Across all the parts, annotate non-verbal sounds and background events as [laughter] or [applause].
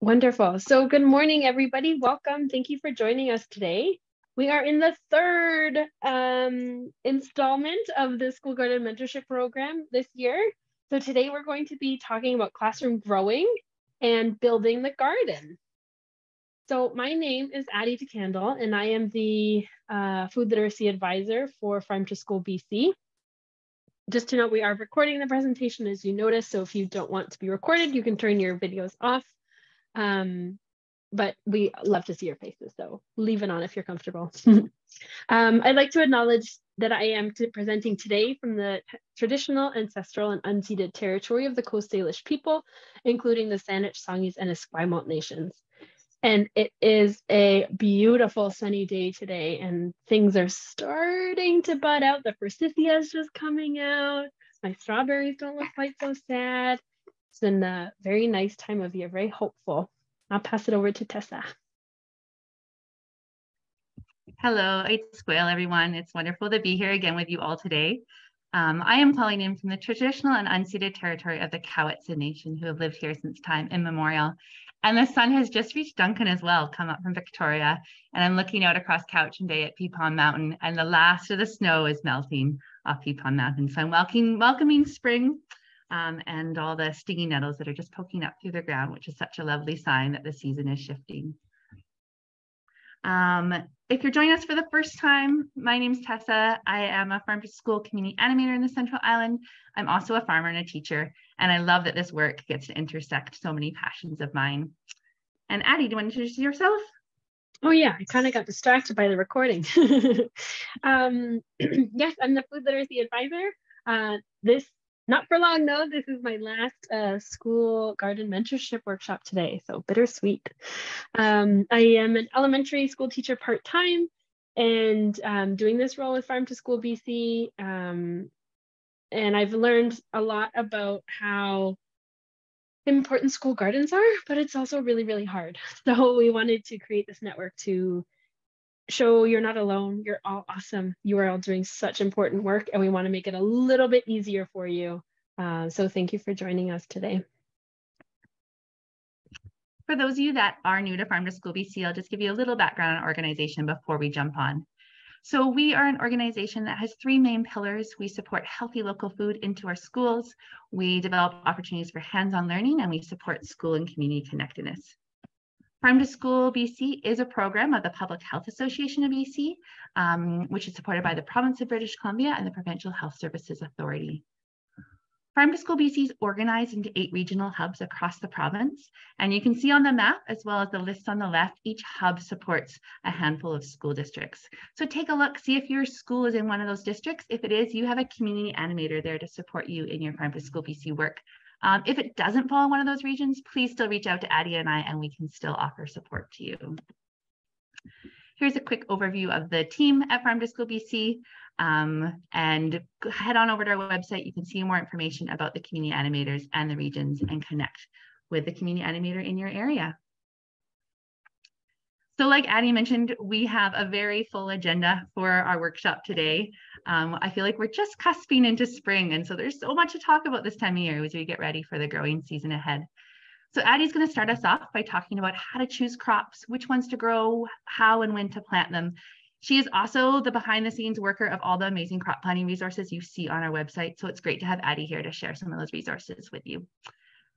Wonderful. So, good morning, everybody. Welcome. Thank you for joining us today. We are in the third um, installment of the School Garden Mentorship Program this year. So, today we're going to be talking about classroom growing and building the garden. So, my name is Addie DeCandle, and I am the uh, Food Literacy Advisor for Farm to School BC. Just to note, we are recording the presentation as you notice. So, if you don't want to be recorded, you can turn your videos off. Um, but we love to see your faces, so leave it on if you're comfortable. [laughs] um, I'd like to acknowledge that I am presenting today from the traditional, ancestral, and unceded territory of the Coast Salish people, including the Saanich, Songhees, and Esquimalt nations. And it is a beautiful sunny day today, and things are starting to bud out. The forsythia is just coming out. My strawberries don't look quite so sad. It's been a very nice time of year, very hopeful. I'll pass it over to Tessa. Hello, it's Squale, everyone. It's wonderful to be here again with you all today. Um, I am calling in from the traditional and unceded territory of the Cowetza Nation, who have lived here since time immemorial. And the sun has just reached Duncan as well, come up from Victoria. And I'm looking out across Cowichan Bay at Peapon Mountain, and the last of the snow is melting off Peapon Mountain. So I'm welcoming, welcoming spring um, and all the stinging nettles that are just poking up through the ground, which is such a lovely sign that the season is shifting. Um, if you're joining us for the first time, my name is Tessa. I am a farm to school community animator in the Central Island. I'm also a farmer and a teacher, and I love that this work gets to intersect so many passions of mine. And Addie, do you want to introduce yourself? Oh yeah, I kind of got distracted by the recording. [laughs] um, [clears throat] yes, I'm the food literacy advisor. Uh, this not for long though. This is my last uh, school garden mentorship workshop today, so bittersweet. Um, I am an elementary school teacher part time and um, doing this role with Farm to School BC. Um, and I've learned a lot about how important school gardens are, but it's also really, really hard. [laughs] So we wanted to create this network to show you're not alone. You're all awesome. You are all doing such important work, and we want to make it a little bit easier for you. Uh, so thank you for joining us today. For those of you that are new to Farm to School BC, I'll just give you a little background on organization before we jump on. So we are an organization that has three main pillars. We support healthy local food into our schools. We develop opportunities for hands-on learning and we support school and community connectedness. Farm to School BC is a program of the Public Health Association of BC, um, which is supported by the Province of British Columbia and the Provincial Health Services Authority. Farm to School BC is organized into eight regional hubs across the province. And you can see on the map, as well as the list on the left, each hub supports a handful of school districts. So take a look, see if your school is in one of those districts. If it is, you have a community animator there to support you in your Farm to School BC work. Um, if it doesn't fall in one of those regions, please still reach out to Addie and I, and we can still offer support to you. Here's a quick overview of the team at Farm to School BC. Um, and head on over to our website. You can see more information about the community animators and the regions and connect with the community animator in your area. So like Addie mentioned, we have a very full agenda for our workshop today. Um, I feel like we're just cusping into spring. And so there's so much to talk about this time of year as we get ready for the growing season ahead. So Addie's gonna start us off by talking about how to choose crops, which ones to grow, how and when to plant them. She is also the behind the scenes worker of all the amazing crop planning resources you see on our website. So it's great to have Addie here to share some of those resources with you.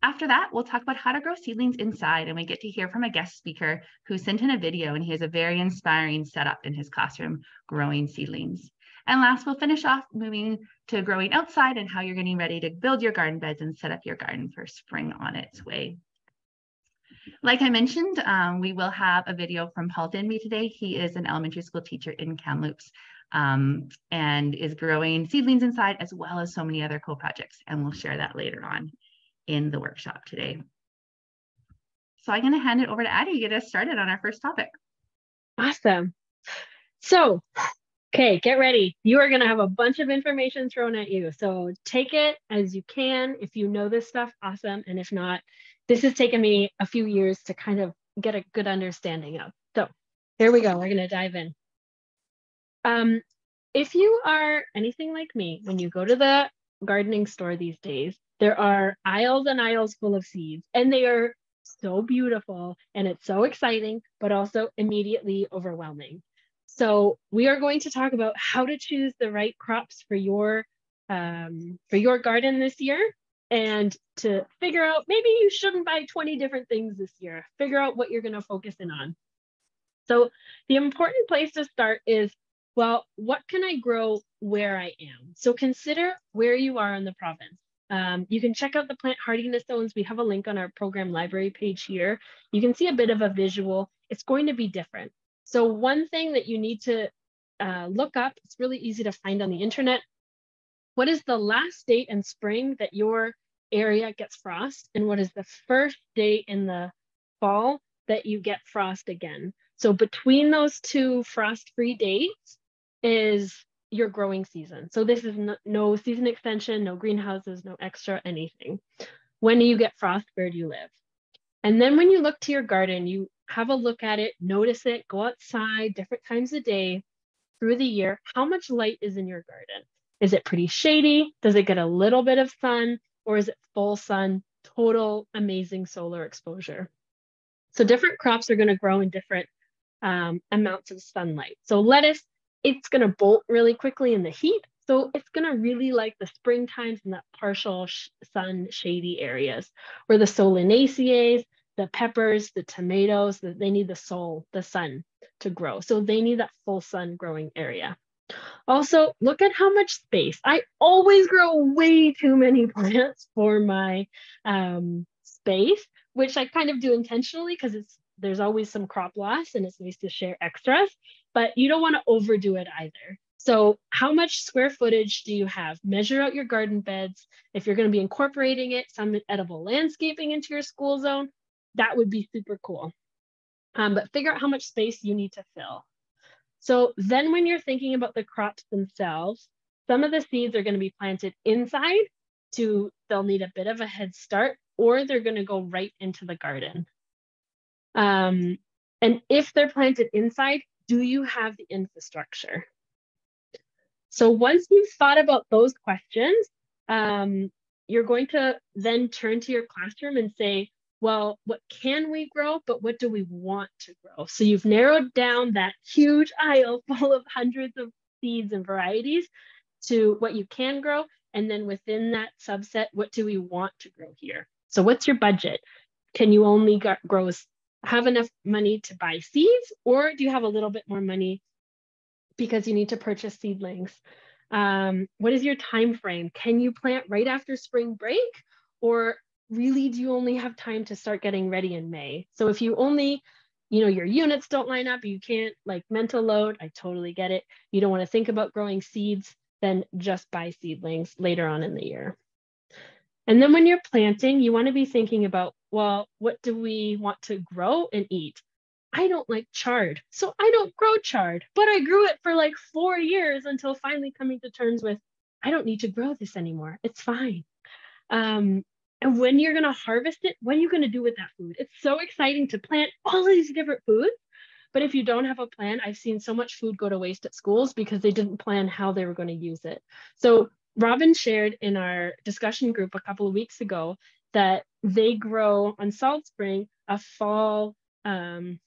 After that, we'll talk about how to grow seedlings inside, and we get to hear from a guest speaker who sent in a video, and he has a very inspiring setup in his classroom growing seedlings. And last, we'll finish off moving to growing outside and how you're getting ready to build your garden beds and set up your garden for spring on its way. Like I mentioned, um, we will have a video from Paul Denby today. He is an elementary school teacher in Kamloops um, and is growing seedlings inside as well as so many other cool projects. And we'll share that later on in the workshop today. So I'm going to hand it over to Addie to get us started on our first topic. Awesome. So, okay, get ready. You are going to have a bunch of information thrown at you. So take it as you can. If you know this stuff, awesome. And if not, this has taken me a few years to kind of get a good understanding of. So here we go. We're going to dive in. Um, if you are anything like me, when you go to the gardening store these days, there are aisles and aisles full of seeds, and they are so beautiful and it's so exciting, but also immediately overwhelming. So we are going to talk about how to choose the right crops for your um, for your garden this year and to figure out maybe you shouldn't buy 20 different things this year. Figure out what you're going to focus in on. So the important place to start is well, what can I grow where I am? So consider where you are in the province. Um, you can check out the plant hardiness zones. We have a link on our program library page here. You can see a bit of a visual. It's going to be different. So one thing that you need to uh, look up, it's really easy to find on the internet. What is the last date in spring that your area gets frost? And what is the first date in the fall that you get frost again? So between those two frost-free dates is your growing season. So this is no, no, season extension, no greenhouses, no extra anything. When do you get frost? Where do you live? And then when you look to your garden, you have a look at it, notice it, go outside different times of day through the year. How much light is in your garden? Is it pretty shady? Does it get a little bit of sun? Or is it full sun, total amazing solar exposure? So different crops are going to grow in different um, amounts of sunlight. So lettuce it's going to bolt really quickly in the heat. So it's going to really like the spring times and that partial sh sun shady areas where the solanaceae, the peppers, the tomatoes, the, they need the sol, the sun to grow. So they need that full sun growing area. Also, look at how much space. I always grow way too many [laughs] plants for my um, space, which I kind of do intentionally because it's there's always some crop loss and it's nice to share extras, but you don't want to overdo it either. So how much square footage do you have? Measure out your garden beds. If you're going to be incorporating it, some edible landscaping into your school zone, that would be super cool. Um, but figure out how much space you need to fill. So then when you're thinking about the crops themselves, some of the seeds are going to be planted inside to, they'll need a bit of a head start, or they're going to go right into the garden. Um, and if they're planted inside, do you have the infrastructure? So once you've thought about those questions, um, you're going to then turn to your classroom and say, well, what can we grow, but what do we want to grow? So you've narrowed down that huge aisle [laughs] full of hundreds of seeds and varieties to what you can grow. And then within that subset, what do we want to grow here? So what's your budget? Can you only grow have enough money to buy seeds or do you have a little bit more money because you need to purchase seedlings? Um, what is your time frame can you plant right after spring break or really do you only have time to start getting ready in may? So if you only you know your units don't line up you can't like mental load i totally get it. You don't want to think about growing seeds then just buy seedlings later on in the year and then when you're planting, you want to be thinking about, well, what do we want to grow and eat? I don't like chard, so I don't grow chard, but I grew it for like four years until finally coming to terms with, I don't need to grow this anymore. It's fine. Um, and when you're going to harvest it, what are you going to do with that food? It's so exciting to plant all these different foods. But if you don't have a plan, I've seen so much food go to waste at schools because they didn't plan how they were going to use it. So Robin shared in our discussion group a couple of weeks ago that they grow on Salt Spring a fall um,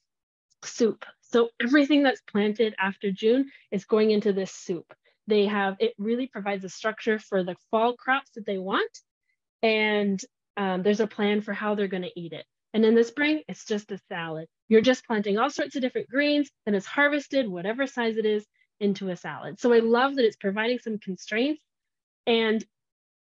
soup. So everything that's planted after June is going into this soup. They have, it really provides a structure for the fall crops that they want. And um, there's a plan for how they're gonna eat it. And in the spring, it's just a salad. You're just planting all sorts of different greens, and it's harvested, whatever size it is, into a salad. So I love that it's providing some constraints and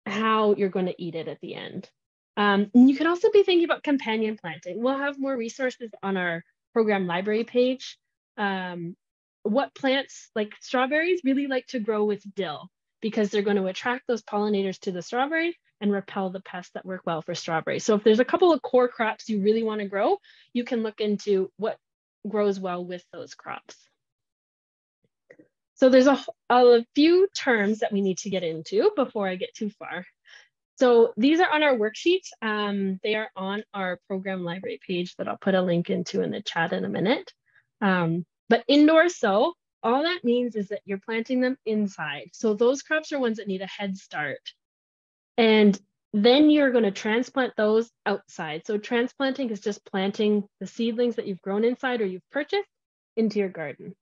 how you're going to eat it at the end. Um, you can also be thinking about companion planting. We'll have more resources on our program library page. Um, what plants like strawberries really like to grow with dill because they're going to attract those pollinators to the strawberries and repel the pests that work well for strawberries. So if there's a couple of core crops you really want to grow, you can look into what grows well with those crops. So there's a, a few terms that we need to get into before I get too far. So these are on our worksheet. Um, they are on our program library page that I'll put a link into in the chat in a minute. Um, but indoor sow, all that means is that you're planting them inside. So those crops are ones that need a head start. And Then you're going to transplant those outside. So transplanting is just planting the seedlings that you've grown inside or you've purchased into your garden.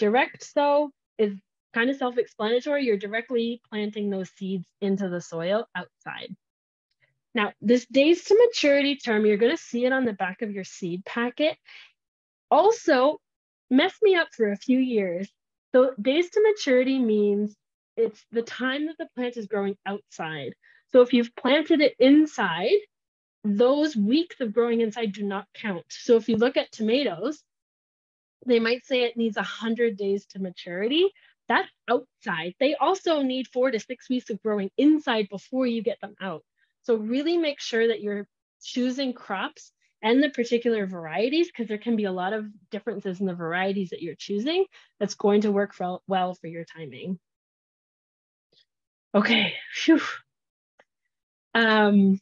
Direct sow is kind of self-explanatory. You're directly planting those seeds into the soil outside. Now, this days to maturity term, you're going to see it on the back of your seed packet. Also, messed me up for a few years. So days to maturity means it's the time that the plant is growing outside. So if you've planted it inside, those weeks of growing inside do not count. So if you look at tomatoes, they might say it needs 100 days to maturity. That's outside. They also need four to six weeks of growing inside before you get them out. So really make sure that you're choosing crops and the particular varieties, because there can be a lot of differences in the varieties that you're choosing that's going to work for, well for your timing. Okay, Phew. Um,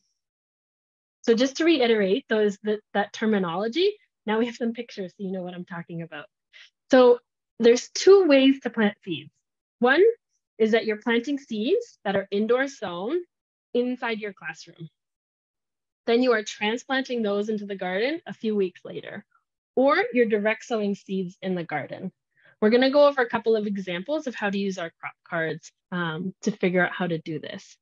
so just to reiterate those that, that terminology, now we have some pictures so you know what I'm talking about. So there's two ways to plant seeds. One is that you're planting seeds that are indoor sown inside your classroom. Then you are transplanting those into the garden a few weeks later, or you're direct sowing seeds in the garden. We're gonna go over a couple of examples of how to use our crop cards um, to figure out how to do this.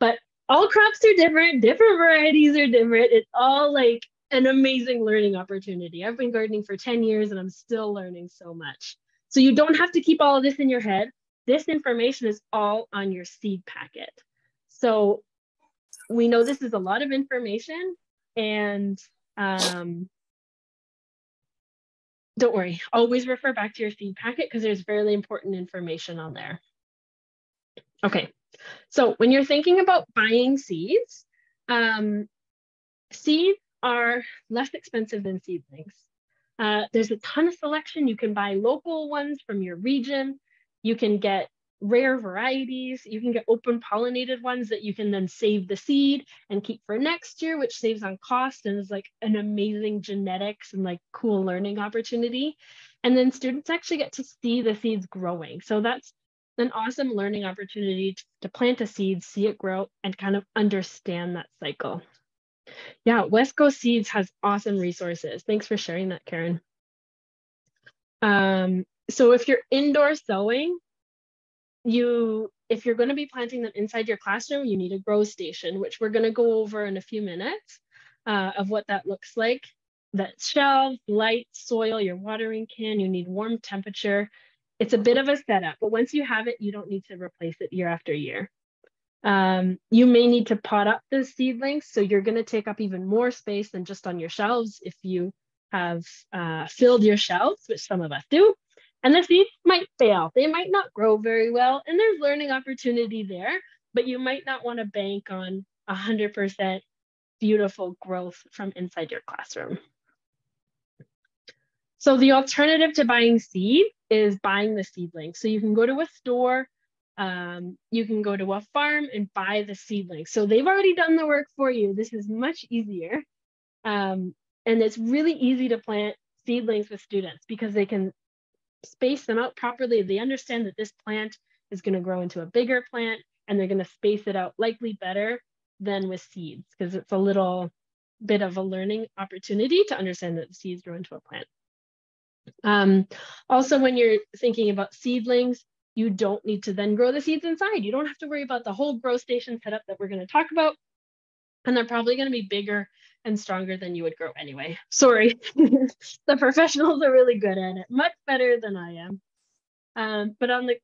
But all crops are different, different varieties are different. It's all like an amazing learning opportunity. I've been gardening for 10 years and I'm still learning so much. So you don't have to keep all of this in your head. This information is all on your seed packet. So we know this is a lot of information and um, don't worry, always refer back to your seed packet because there's very important information on there. Okay, so when you're thinking about buying seeds, um, seeds are less expensive than seedlings. Uh, there's a ton of selection. You can buy local ones from your region. You can get rare varieties. You can get open pollinated ones that you can then save the seed and keep for next year, which saves on cost and is like an amazing genetics and like cool learning opportunity. And then students actually get to see the seeds growing. So that's an awesome learning opportunity to plant a seed, see it grow, and kind of understand that cycle. Yeah, West Coast Seeds has awesome resources. Thanks for sharing that, Karen. Um, so if you're indoor sowing, you if you're going to be planting them inside your classroom, you need a grow station, which we're going to go over in a few minutes uh, of what that looks like. That shelves, light, soil, your watering can, you need warm temperature. It's a bit of a setup, but once you have it, you don't need to replace it year after year. Um, you may need to pot up the seedlings, so you're going to take up even more space than just on your shelves if you have uh, filled your shelves, which some of us do. And the seeds might fail. They might not grow very well, and there's learning opportunity there, but you might not want to bank on 100% beautiful growth from inside your classroom. So the alternative to buying seed is buying the seedling. So you can go to a store, um, you can go to a farm and buy the seedlings. So they've already done the work for you. This is much easier. Um, and it's really easy to plant seedlings with students because they can space them out properly. They understand that this plant is going to grow into a bigger plant and they're going to space it out likely better than with seeds because it's a little bit of a learning opportunity to understand that the seeds grow into a plant. Um, also, when you're thinking about seedlings, you don't need to then grow the seeds inside. You don't have to worry about the whole grow station setup that we're going to talk about. And they're probably going to be bigger and stronger than you would grow anyway. Sorry, [laughs] the professionals are really good at it, much better than I am. Um, but on the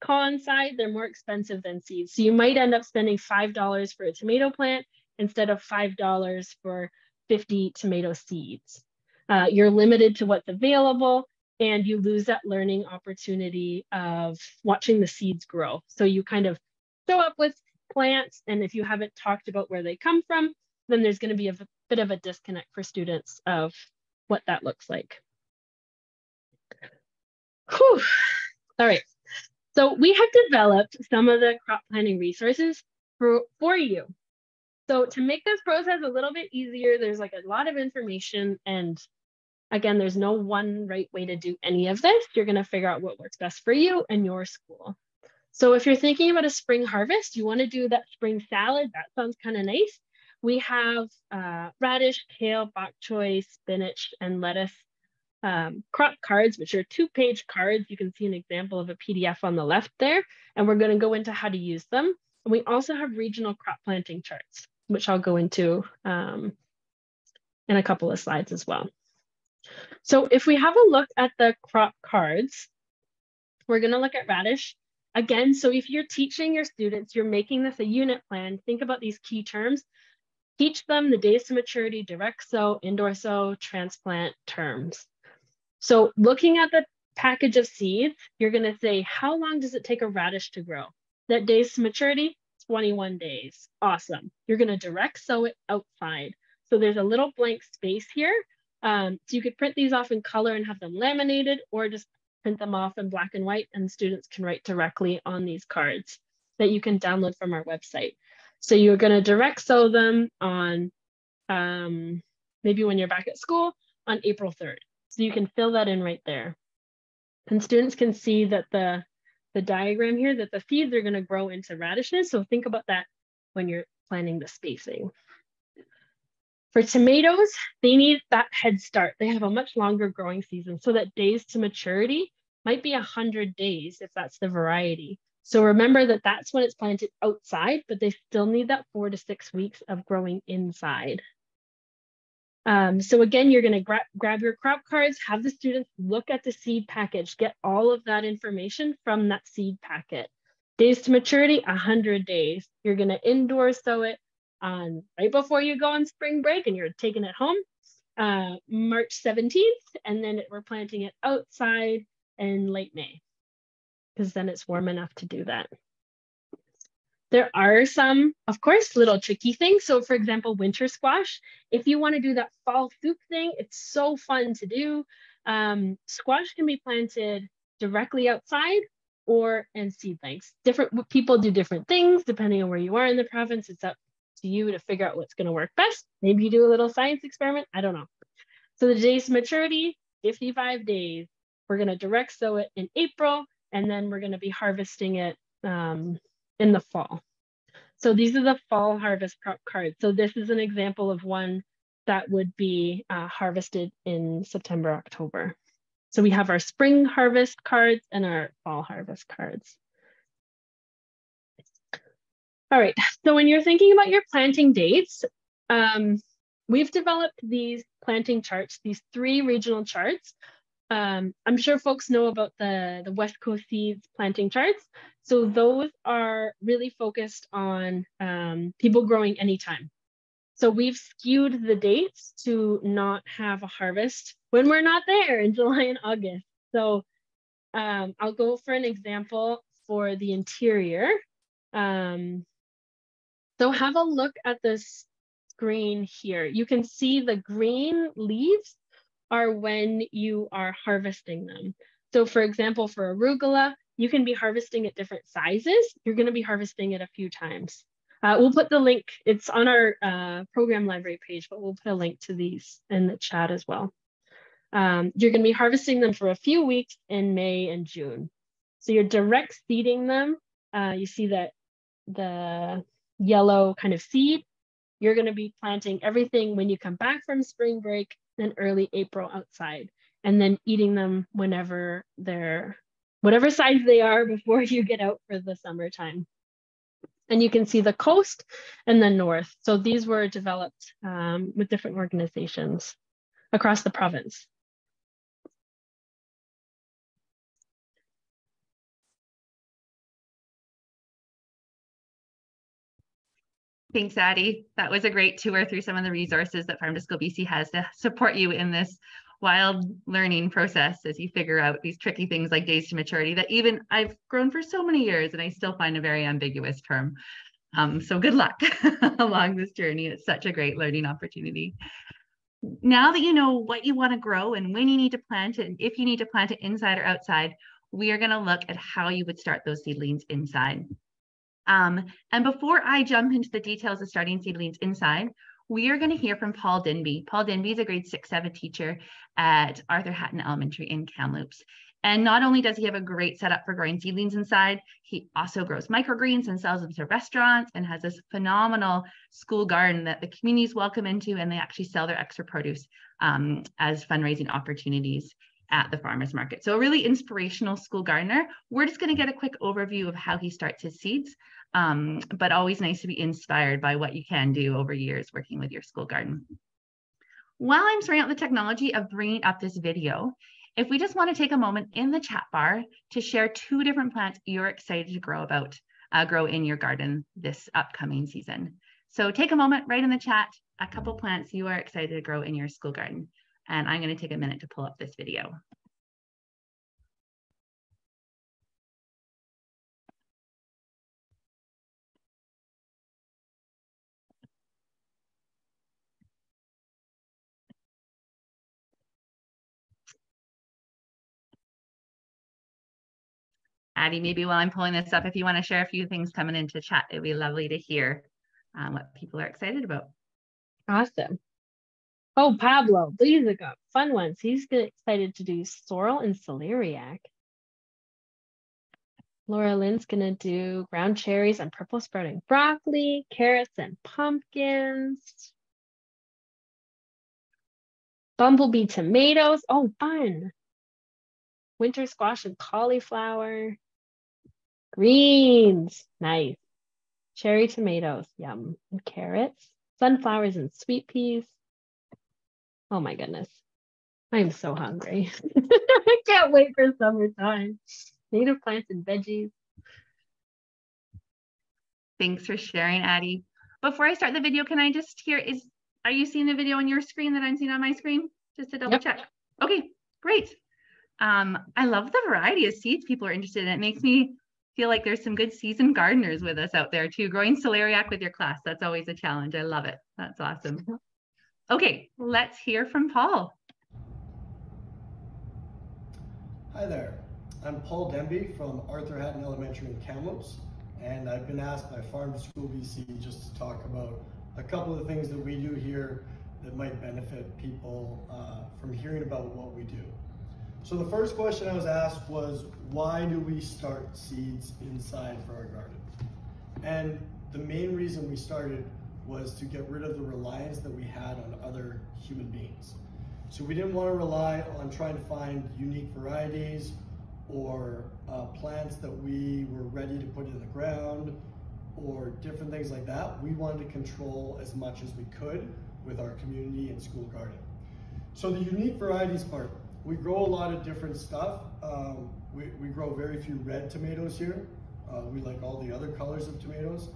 con side, they're more expensive than seeds. So you might end up spending $5 for a tomato plant instead of $5 for 50 tomato seeds. Uh, you're limited to what's available and you lose that learning opportunity of watching the seeds grow. So you kind of show up with plants and if you haven't talked about where they come from, then there's going to be a bit of a disconnect for students of what that looks like. Whew. All right. So we have developed some of the crop planning resources for, for you. So to make this process a little bit easier, there's like a lot of information and again, there's no one right way to do any of this. You're gonna figure out what works best for you and your school. So if you're thinking about a spring harvest, you want to do that spring salad, that sounds kind of nice. We have uh, radish, kale, bok choy, spinach, and lettuce um, crop cards, which are two page cards. You can see an example of a PDF on the left there, and we're going to go into how to use them. And we also have regional crop planting charts, which I'll go into um, in a couple of slides as well. So if we have a look at the crop cards, we're going to look at radish. Again, so if you're teaching your students, you're making this a unit plan, think about these key terms. Teach them the days to maturity, direct sow, indoor sow, transplant terms. So looking at the package of seeds, you're gonna say, how long does it take a radish to grow? That days to maturity, 21 days. Awesome. You're gonna direct sow it outside. So there's a little blank space here. Um, so you could print these off in color and have them laminated or just print them off in black and white and students can write directly on these cards that you can download from our website. So you're gonna direct sow them on um, maybe when you're back at school on April 3rd. So you can fill that in right there. And students can see that the, the diagram here, that the seeds are gonna grow into radishes. So think about that when you're planning the spacing. For tomatoes, they need that head start. They have a much longer growing season so that days to maturity might be 100 days if that's the variety. So remember that that's when it's planted outside, but they still need that four to six weeks of growing inside. Um, so again, you're gonna gra grab your crop cards, have the students look at the seed package, get all of that information from that seed packet. Days to maturity, 100 days. You're gonna indoor sow it on right before you go on spring break and you're taking it home, uh, March 17th, and then we're planting it outside in late May because then it's warm enough to do that. There are some, of course, little tricky things. So for example, winter squash, if you wanna do that fall soup thing, it's so fun to do. Um, squash can be planted directly outside or in seedlings. Different people do different things depending on where you are in the province. It's up to you to figure out what's gonna work best. Maybe you do a little science experiment, I don't know. So the days maturity, 55 days. We're gonna direct sow it in April, and then we're gonna be harvesting it um, in the fall. So these are the fall harvest crop cards. So this is an example of one that would be uh, harvested in September, October. So we have our spring harvest cards and our fall harvest cards. All right, so when you're thinking about your planting dates, um, we've developed these planting charts, these three regional charts um, I'm sure folks know about the, the West Coast Seeds planting charts. So those are really focused on um, people growing anytime. So we've skewed the dates to not have a harvest when we're not there in [laughs] July and August. So um, I'll go for an example for the interior. Um, so have a look at this screen here. You can see the green leaves are when you are harvesting them. So for example, for arugula, you can be harvesting at different sizes. You're gonna be harvesting it a few times. Uh, we'll put the link, it's on our uh, program library page, but we'll put a link to these in the chat as well. Um, you're gonna be harvesting them for a few weeks in May and June. So you're direct seeding them. Uh, you see that the yellow kind of seed. You're gonna be planting everything when you come back from spring break and early April outside, and then eating them whenever they're, whatever size they are before you get out for the summertime. And you can see the coast and the north. So these were developed um, with different organizations across the province. Thanks, Addie. That was a great tour through some of the resources that Farm to School BC has to support you in this wild learning process as you figure out these tricky things like days to maturity that even I've grown for so many years and I still find a very ambiguous term. Um, so good luck [laughs] along this journey. It's such a great learning opportunity. Now that you know what you want to grow and when you need to plant it, and if you need to plant it inside or outside, we are going to look at how you would start those seedlings inside. Um, and before I jump into the details of starting seedlings inside, we are going to hear from Paul Denby. Paul Denby is a grade six, seven teacher at Arthur Hatton Elementary in Kamloops. And not only does he have a great setup for growing seedlings inside, he also grows microgreens and sells them to restaurants and has this phenomenal school garden that the community is welcome into and they actually sell their extra produce um, as fundraising opportunities at the farmers market. So a really inspirational school gardener. We're just going to get a quick overview of how he starts his seeds, um, but always nice to be inspired by what you can do over years working with your school garden. While I'm sorting out the technology of bringing up this video, if we just want to take a moment in the chat bar to share two different plants you're excited to grow about, uh, grow in your garden this upcoming season. So take a moment, write in the chat a couple plants you are excited to grow in your school garden. And I'm going to take a minute to pull up this video. Addie, maybe while I'm pulling this up, if you want to share a few things coming into chat, it'd be lovely to hear um, what people are excited about. Awesome. Oh, Pablo, these are good, fun ones. He's excited to do sorrel and celeriac. Laura Lynn's gonna do ground cherries and purple sprouting broccoli, carrots and pumpkins. Bumblebee tomatoes. Oh, fun. Winter squash and cauliflower. Greens. Nice. Cherry tomatoes. Yum. And carrots. Sunflowers and sweet peas. Oh my goodness. I'm so hungry. [laughs] I can't wait for summertime. Native plants and veggies. Thanks for sharing, Addie. Before I start the video, can I just hear is are you seeing the video on your screen that I'm seeing on my screen? Just to double yep. check. Okay, great. Um, I love the variety of seeds people are interested in. It makes me feel like there's some good seasoned gardeners with us out there too. Growing celeriac with your class, that's always a challenge. I love it. That's awesome. [laughs] Okay, let's hear from Paul. Hi there. I'm Paul Denby from Arthur Hatton Elementary in Kamloops, and I've been asked by Farm to School BC just to talk about a couple of things that we do here that might benefit people uh, from hearing about what we do. So the first question I was asked was, why do we start seeds inside for our garden? And the main reason we started was to get rid of the reliance that we had on other human beings. So we didn't want to rely on trying to find unique varieties or uh, plants that we were ready to put in the ground or different things like that. We wanted to control as much as we could with our community and school garden. So the unique varieties part, we grow a lot of different stuff. Um, we, we grow very few red tomatoes here. Uh, we like all the other colors of tomatoes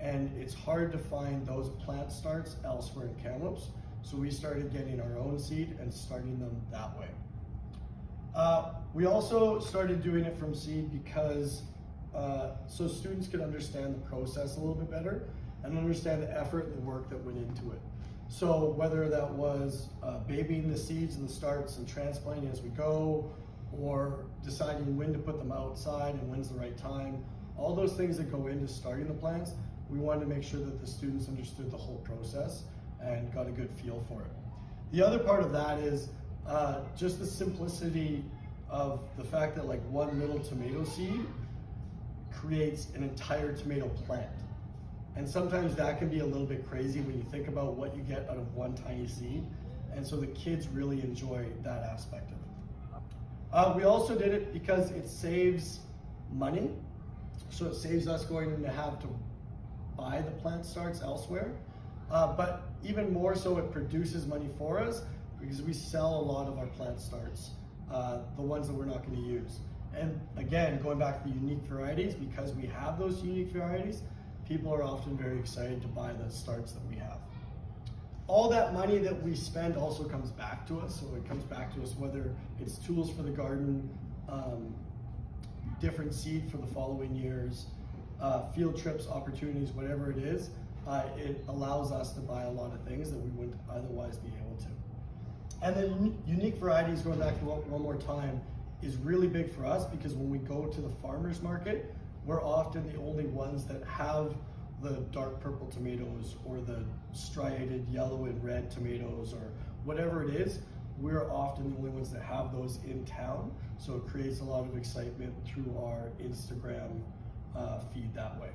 and it's hard to find those plant starts elsewhere in Kamloops. So we started getting our own seed and starting them that way. Uh, we also started doing it from seed because uh, so students could understand the process a little bit better and understand the effort and the work that went into it. So whether that was uh, babying the seeds and the starts and transplanting as we go, or deciding when to put them outside and when's the right time, all those things that go into starting the plants, we wanted to make sure that the students understood the whole process and got a good feel for it. The other part of that is uh, just the simplicity of the fact that like one little tomato seed creates an entire tomato plant. And sometimes that can be a little bit crazy when you think about what you get out of one tiny seed. And so the kids really enjoy that aspect of it. Uh, we also did it because it saves money. So it saves us going to have to buy the plant starts elsewhere. Uh, but even more so, it produces money for us because we sell a lot of our plant starts, uh, the ones that we're not going to use. And again, going back to the unique varieties, because we have those unique varieties, people are often very excited to buy the starts that we have. All that money that we spend also comes back to us. So it comes back to us whether it's tools for the garden, um, different seed for the following years, uh, field trips, opportunities, whatever it is, uh, it allows us to buy a lot of things that we wouldn't otherwise be able to. And then unique varieties, going back to one more time, is really big for us because when we go to the farmer's market, we're often the only ones that have the dark purple tomatoes or the striated yellow and red tomatoes or whatever it is. we're often the only ones that have those in town. So it creates a lot of excitement through our Instagram uh, feed that way.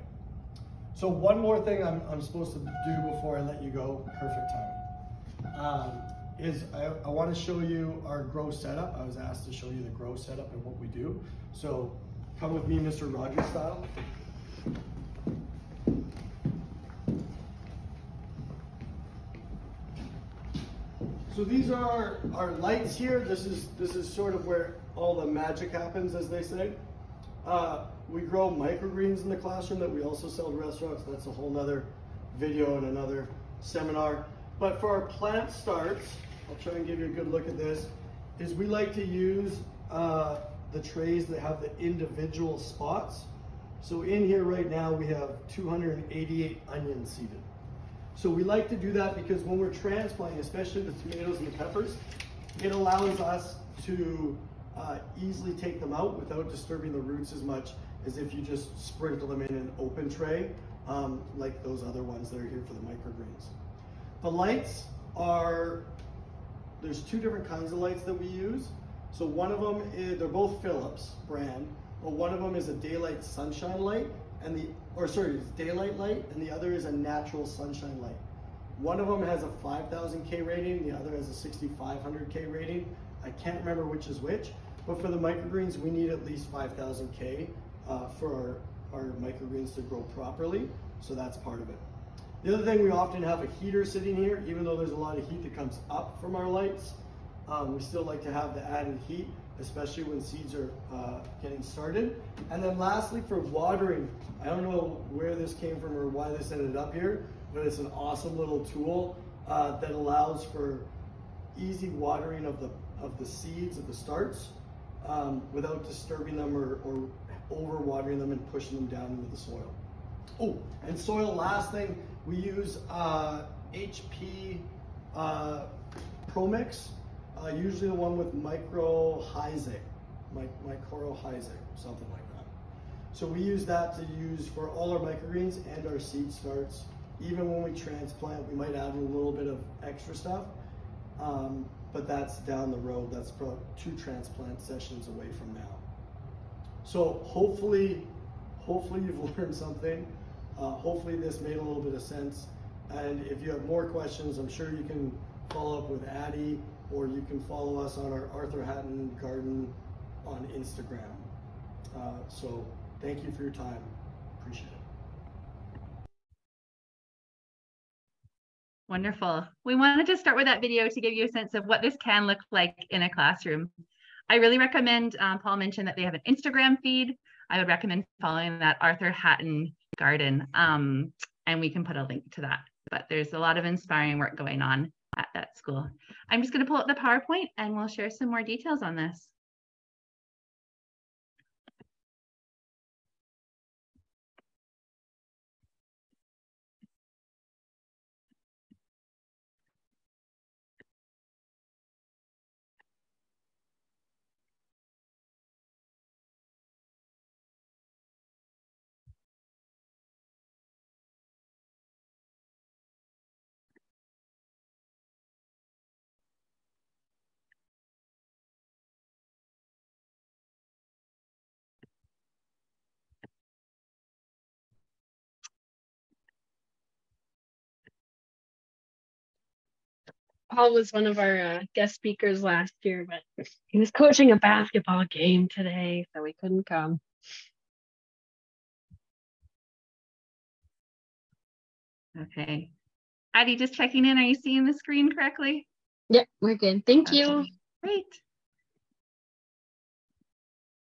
So one more thing I'm, I'm supposed to do before I let you go, perfect time, um, is I, I want to show you our grow setup. I was asked to show you the grow setup and what we do. So come with me, Mr. Rogers style. So these are our, lights here. This is this is sort of where all the magic happens, as they say. Uh, we grow microgreens in the classroom that we also sell to restaurants. That's a whole nother video and another seminar. But for our plant starts, I'll try and give you a good look at this, is we like to use uh, the trays that have the individual spots. So in here right now, we have 288 onions seeded. So we like to do that because when we're transplanting, especially the tomatoes and the peppers, it allows us to uh, easily take them out without disturbing the roots as much as if you just sprinkle them in an open tray, um, like those other ones that are here for the microgreens. The lights are, there's two different kinds of lights that we use. So one of them is, they're both Philips brand, but one of them is a daylight sunshine light and the, or sorry, it's daylight light, and the other is a natural sunshine light. One of them has a 5,000K rating, the other has a 6,500K rating. I can't remember which is which, but for the microgreens, we need at least 5,000K uh, for our, our microgreens to grow properly, so that's part of it. The other thing, we often have a heater sitting here, even though there's a lot of heat that comes up from our lights. Um, we still like to have the added heat especially when seeds are uh, getting started. And then lastly, for watering, I don't know where this came from or why this ended up here, but it's an awesome little tool uh, that allows for easy watering of the of the seeds of the starts um, without disturbing them or, or over watering them and pushing them down into the soil. Oh, and soil, last thing, we use uh, HP uh, ProMix uh, usually the one with mycorrhizae, my, something like that. So we use that to use for all our microgreens and our seed starts. Even when we transplant, we might add a little bit of extra stuff, um, but that's down the road. That's two transplant sessions away from now. So hopefully, hopefully you've [laughs] learned something. Uh, hopefully this made a little bit of sense. And if you have more questions, I'm sure you can follow up with Addie or you can follow us on our Arthur Hatton Garden on Instagram. Uh, so thank you for your time. Appreciate it. Wonderful. We wanted to start with that video to give you a sense of what this can look like in a classroom. I really recommend, um, Paul mentioned that they have an Instagram feed. I would recommend following that Arthur Hatton Garden, um, and we can put a link to that. But there's a lot of inspiring work going on at that school. I'm just going to pull up the PowerPoint and we'll share some more details on this. Paul was one of our uh, guest speakers last year, but he was coaching a basketball game today, so he couldn't come. Okay. Addie, just checking in. Are you seeing the screen correctly? Yep, we're good. Thank okay. you. Great.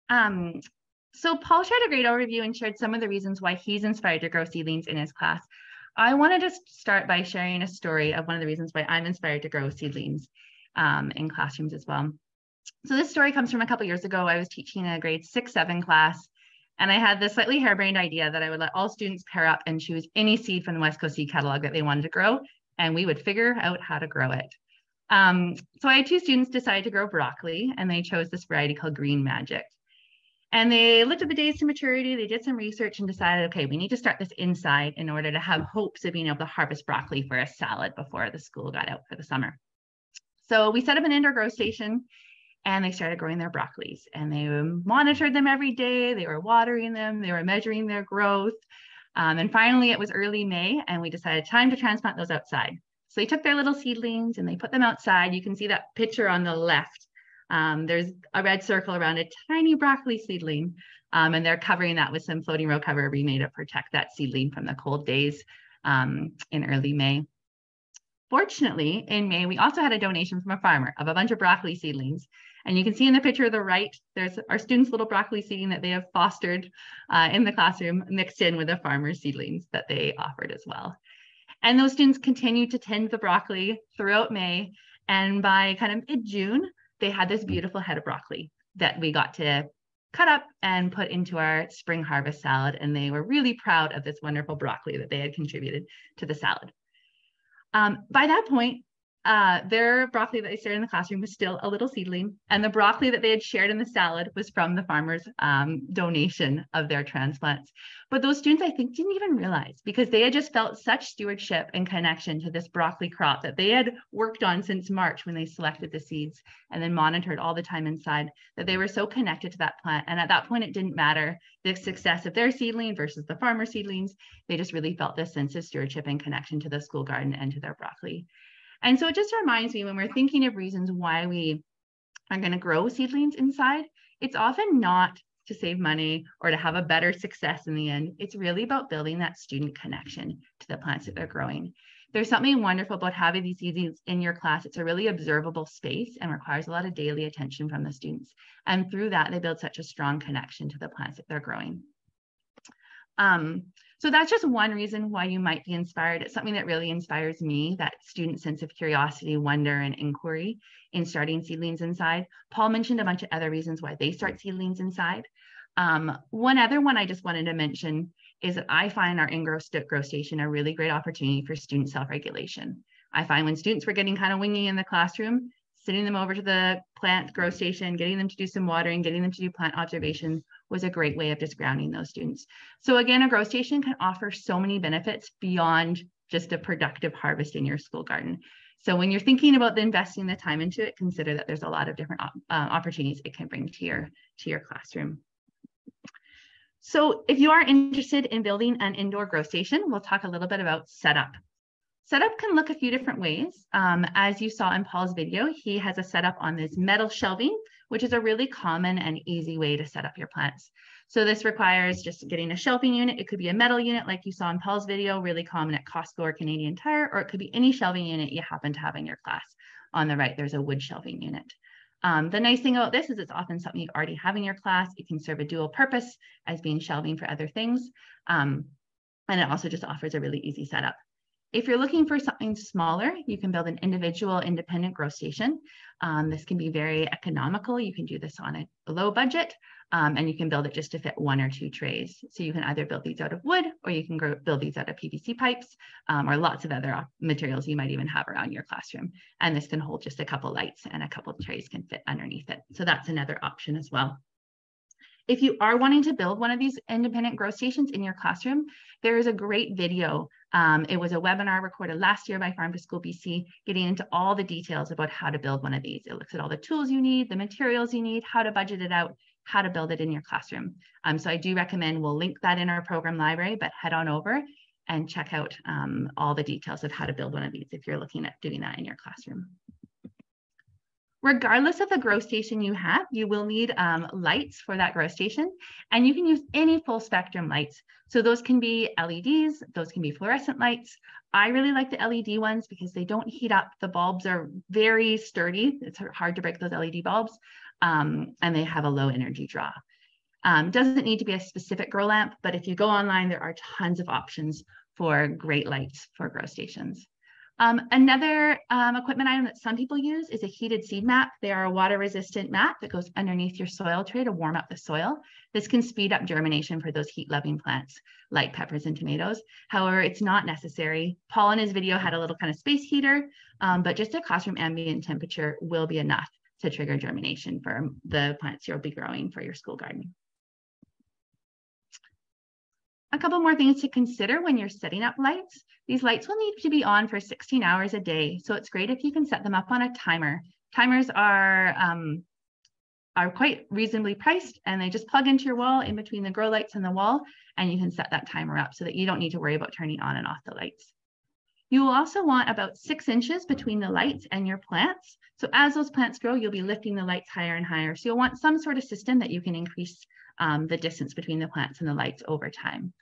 Um, so Paul shared a great overview and shared some of the reasons why he's inspired to grow seedlings in his class. I want to just start by sharing a story of one of the reasons why I'm inspired to grow seedlings um, in classrooms as well. So this story comes from a couple years ago. I was teaching a grade six, seven class, and I had this slightly harebrained idea that I would let all students pair up and choose any seed from the West Coast Seed Catalog that they wanted to grow, and we would figure out how to grow it. Um, so I had two students decide to grow broccoli, and they chose this variety called Green Magic. And they looked at the days to maturity, they did some research and decided, okay, we need to start this inside in order to have hopes of being able to harvest broccoli for a salad before the school got out for the summer. So we set up an indoor grow station and they started growing their broccolis and they monitored them every day. They were watering them, they were measuring their growth. Um, and finally, it was early May, and we decided time to transplant those outside. So they took their little seedlings and they put them outside. You can see that picture on the left. Um, there's a red circle around a tiny broccoli seedling, um, and they're covering that with some floating row cover we made to protect that seedling from the cold days um, in early May. Fortunately, in May, we also had a donation from a farmer of a bunch of broccoli seedlings. And you can see in the picture of the right, there's our students' little broccoli seeding that they have fostered uh, in the classroom mixed in with the farmer's seedlings that they offered as well. And those students continued to tend the broccoli throughout May. And by kind of mid-June, they had this beautiful head of broccoli that we got to cut up and put into our spring harvest salad. And they were really proud of this wonderful broccoli that they had contributed to the salad. Um, by that point, uh, their broccoli that they shared in the classroom was still a little seedling, and the broccoli that they had shared in the salad was from the farmer's um, donation of their transplants. But those students, I think, didn't even realize because they had just felt such stewardship and connection to this broccoli crop that they had worked on since March when they selected the seeds and then monitored all the time inside that they were so connected to that plant. And at that point, it didn't matter the success of their seedling versus the farmer seedlings. They just really felt this sense of stewardship and connection to the school garden and to their broccoli. And so it just reminds me when we're thinking of reasons why we are going to grow seedlings inside, it's often not to save money or to have a better success in the end. It's really about building that student connection to the plants that they're growing. There's something wonderful about having these seedlings in your class. It's a really observable space and requires a lot of daily attention from the students. And through that, they build such a strong connection to the plants that they're growing. Um, so that's just one reason why you might be inspired. It's something that really inspires me, that student sense of curiosity, wonder, and inquiry in starting seedlings inside. Paul mentioned a bunch of other reasons why they start seedlings inside. Um, one other one I just wanted to mention is that I find our in-grow grow station a really great opportunity for student self-regulation. I find when students were getting kind of wingy in the classroom, sending them over to the plant grow station, getting them to do some watering, getting them to do plant observation was a great way of just grounding those students. So again, a grow station can offer so many benefits beyond just a productive harvest in your school garden. So when you're thinking about the investing the time into it, consider that there's a lot of different uh, opportunities it can bring to your, to your classroom. So if you are interested in building an indoor grow station, we'll talk a little bit about setup. Setup can look a few different ways. Um, as you saw in Paul's video, he has a setup on this metal shelving, which is a really common and easy way to set up your plants. So this requires just getting a shelving unit. It could be a metal unit like you saw in Paul's video, really common at Costco or Canadian Tire, or it could be any shelving unit you happen to have in your class. On the right, there's a wood shelving unit. Um, the nice thing about this is it's often something you already have in your class. It can serve a dual purpose as being shelving for other things. Um, and it also just offers a really easy setup. If you're looking for something smaller, you can build an individual independent grow station. Um, this can be very economical. You can do this on a, low budget um, and you can build it just to fit one or two trays. So you can either build these out of wood or you can grow, build these out of PVC pipes um, or lots of other materials you might even have around your classroom. And this can hold just a couple lights and a couple trays can fit underneath it. So that's another option as well. If you are wanting to build one of these independent grow stations in your classroom, there is a great video. Um, it was a webinar recorded last year by Farm to School BC, getting into all the details about how to build one of these. It looks at all the tools you need, the materials you need, how to budget it out, how to build it in your classroom. Um, so I do recommend we'll link that in our program library, but head on over and check out um, all the details of how to build one of these if you're looking at doing that in your classroom. Regardless of the grow station you have, you will need um, lights for that grow station, and you can use any full spectrum lights. So those can be LEDs, those can be fluorescent lights. I really like the LED ones because they don't heat up. The bulbs are very sturdy. It's hard to break those LED bulbs, um, and they have a low energy draw. Um, doesn't need to be a specific grow lamp, but if you go online, there are tons of options for great lights for grow stations. Um, another um, equipment item that some people use is a heated seed mat. They are a water resistant mat that goes underneath your soil tray to warm up the soil. This can speed up germination for those heat loving plants like peppers and tomatoes. However, it's not necessary. Paul in his video had a little kind of space heater, um, but just a classroom ambient temperature will be enough to trigger germination for the plants you'll be growing for your school garden. A couple more things to consider when you're setting up lights. These lights will need to be on for 16 hours a day. So it's great if you can set them up on a timer. Timers are, um, are quite reasonably priced and they just plug into your wall in between the grow lights and the wall and you can set that timer up so that you don't need to worry about turning on and off the lights. You will also want about six inches between the lights and your plants. So as those plants grow, you'll be lifting the lights higher and higher. So you'll want some sort of system that you can increase um, the distance between the plants and the lights over time.